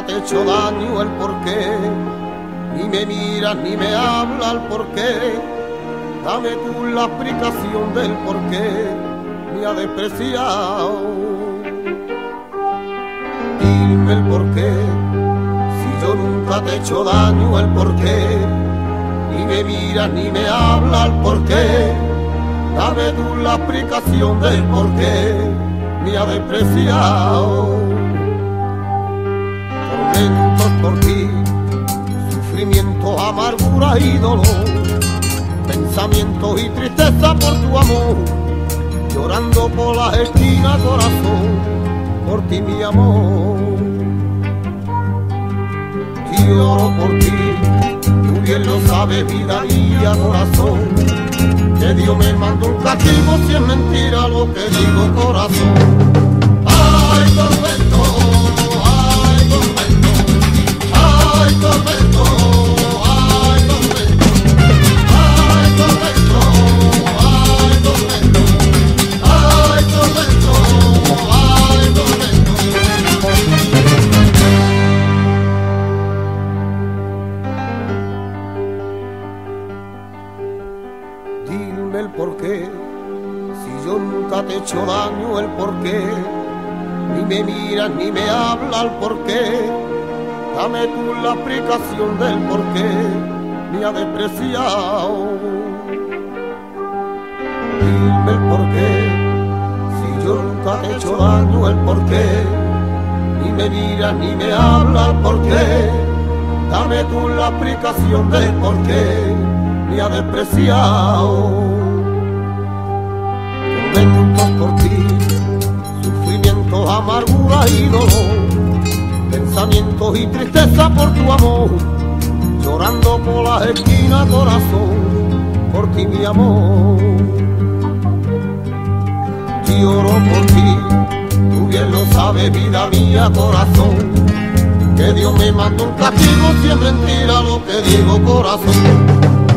daño el porqué, ni me miras ni me hablas el porqué. Dame tú la explicación del porqué me ha despreciado. Dime el porqué, si yo nunca te he hecho daño el porqué, ni me miras ni me hablas el porqué. Dame tú la explicación del porqué me ha despreciado. Por ti, sufrimiento, amargura y dolor, pensamientos y tristeza por tu amor, llorando por la esquina corazón, por ti mi amor. Lloro por ti, tú bien lo sabes, vida mía, corazón. Que Dios me mandó un castigo si es mentira lo que digo corazón. Yo nunca te he hecho daño, el porqué, ni me miras ni me hablas el porqué, dame tú la explicación del porqué, me ha despreciado. Dime el porqué, si yo nunca te he hecho daño, el porqué, ni me miras ni me hablas el porqué, dame tú la explicación del porqué. Me ha despreciado. Por ti, sufrimientos, amargura y dolor, pensamientos y tristeza por tu amor, llorando por las esquinas, corazón, por ti mi amor. Lloro por ti, tú bien lo sabes, vida mía, corazón, que Dios me mandó un castigo si es mentira lo que digo, corazón.